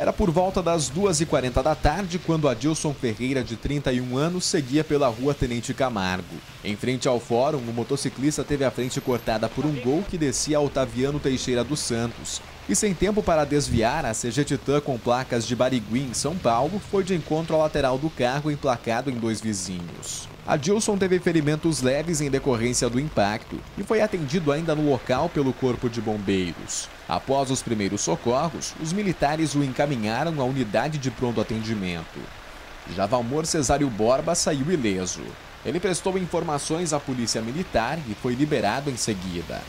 Era por volta das 2h40 da tarde quando Adilson Ferreira, de 31 anos, seguia pela rua Tenente Camargo. Em frente ao fórum, o motociclista teve a frente cortada por um gol que descia a Otaviano Teixeira dos Santos. E sem tempo para desviar, a CG Titã com placas de Barigui, em São Paulo, foi de encontro à lateral do carro emplacado em dois vizinhos. Adilson teve ferimentos leves em decorrência do impacto e foi atendido ainda no local pelo Corpo de Bombeiros. Após os primeiros socorros, os militares o encaminharam à unidade de pronto atendimento. Já Valmor Cesário Borba saiu ileso. Ele prestou informações à polícia militar e foi liberado em seguida.